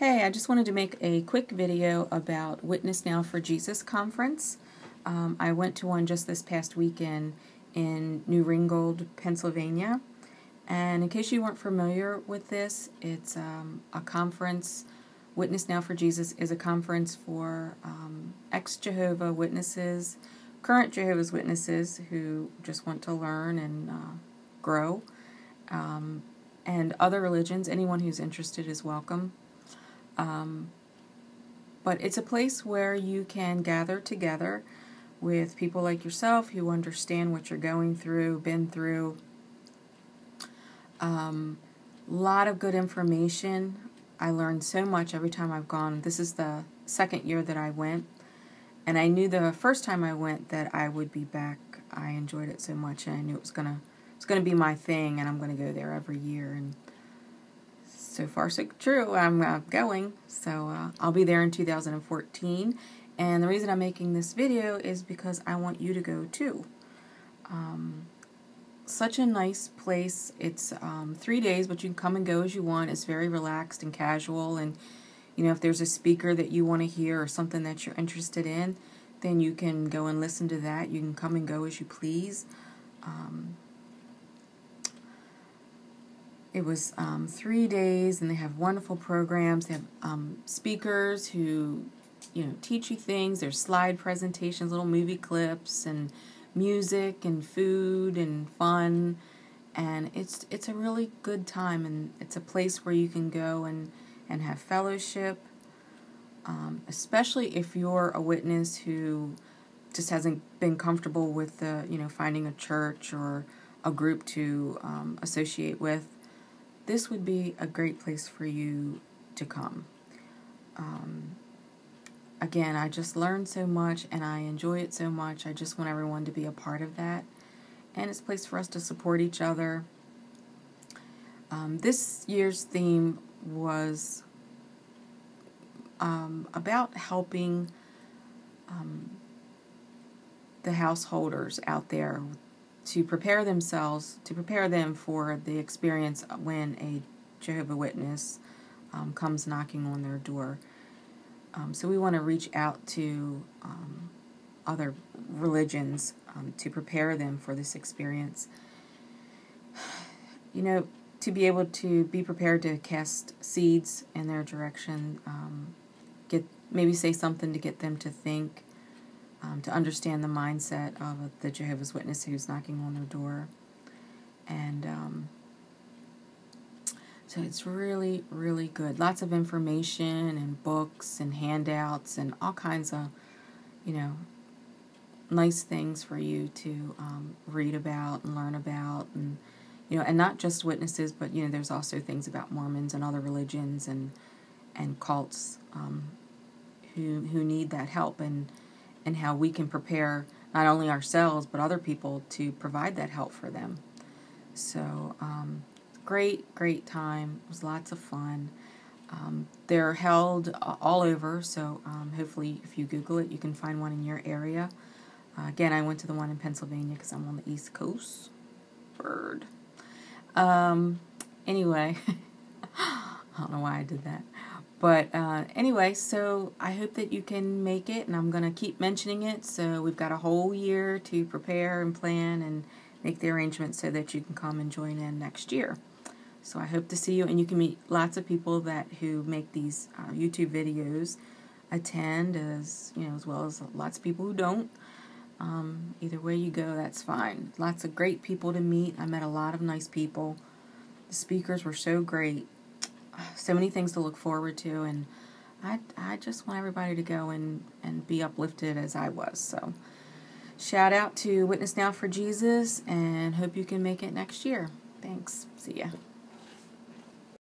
Hey, I just wanted to make a quick video about Witness Now for Jesus conference. Um, I went to one just this past weekend in New Ringgold, Pennsylvania. And in case you weren't familiar with this, it's um, a conference. Witness Now for Jesus is a conference for um, ex Jehovah Witnesses, current Jehovah's Witnesses who just want to learn and uh, grow, um, and other religions. Anyone who's interested is welcome. Um, but it's a place where you can gather together with people like yourself who understand what you're going through, been through. A um, lot of good information. I learned so much every time I've gone. This is the second year that I went. And I knew the first time I went that I would be back. I enjoyed it so much and I knew it was gonna it's gonna be my thing and I'm gonna go there every year and so far so true. I'm uh, going, so uh, I'll be there in 2014. And the reason I'm making this video is because I want you to go too. Um, such a nice place. It's um, three days, but you can come and go as you want. It's very relaxed and casual. And, you know, if there's a speaker that you want to hear or something that you're interested in, then you can go and listen to that. You can come and go as you please. Um, it was um, three days, and they have wonderful programs. They have um, speakers who, you know, teach you things. There's slide presentations, little movie clips, and music, and food, and fun, and it's it's a really good time. And it's a place where you can go and and have fellowship, um, especially if you're a witness who just hasn't been comfortable with the you know finding a church or a group to um, associate with this would be a great place for you to come. Um, again, I just learned so much and I enjoy it so much. I just want everyone to be a part of that. And it's a place for us to support each other. Um, this year's theme was um, about helping um, the householders out there to prepare themselves, to prepare them for the experience when a Jehovah Witness um, comes knocking on their door. Um, so we want to reach out to um, other religions um, to prepare them for this experience. You know, to be able to be prepared to cast seeds in their direction, um, get maybe say something to get them to think um, to understand the mindset of the Jehovah's Witness who's knocking on their door. And um, so it's really, really good. Lots of information and books and handouts and all kinds of, you know, nice things for you to um, read about and learn about and you know and not just witnesses but you know there's also things about mormons and other religions and and cults um, who who need that help and and how we can prepare not only ourselves but other people to provide that help for them. So, um, great, great time. It was lots of fun. Um, they're held all over, so um, hopefully, if you Google it, you can find one in your area. Uh, again, I went to the one in Pennsylvania because I'm on the East Coast. Bird. Um, anyway, I don't know why I did that. But uh, anyway, so I hope that you can make it, and I'm going to keep mentioning it. So we've got a whole year to prepare and plan and make the arrangements so that you can come and join in next year. So I hope to see you, and you can meet lots of people that who make these uh, YouTube videos attend, as you know, as well as lots of people who don't. Um, either way you go, that's fine. Lots of great people to meet. I met a lot of nice people. The speakers were so great so many things to look forward to, and I I just want everybody to go and and be uplifted as I was. So, shout out to Witness Now for Jesus, and hope you can make it next year. Thanks. See ya.